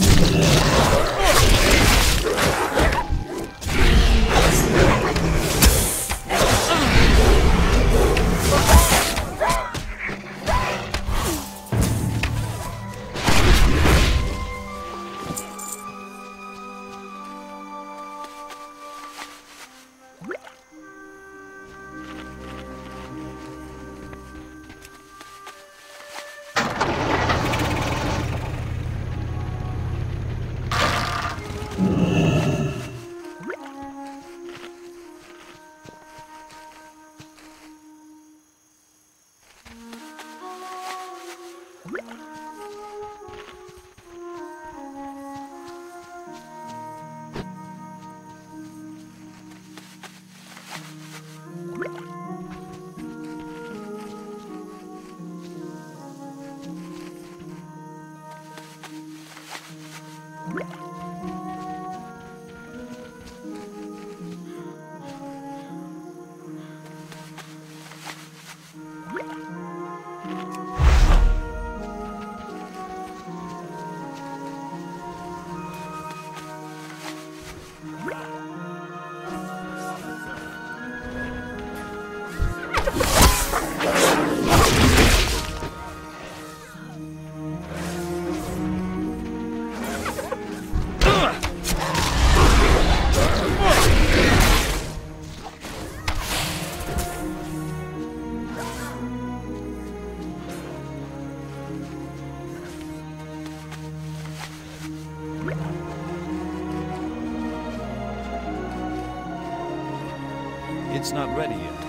Yeah. Bye. It's not ready yet.